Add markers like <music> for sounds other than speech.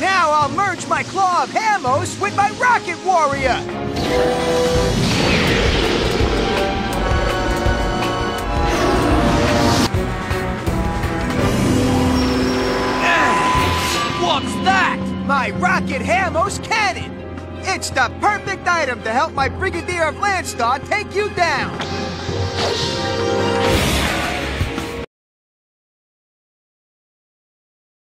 Now I'll merge my Claw of Hermos with my Rocket Warrior! <sighs> What's that? My Rocket Hermos Cannon! It's the perfect item to help my Brigadier of Landstar take you down!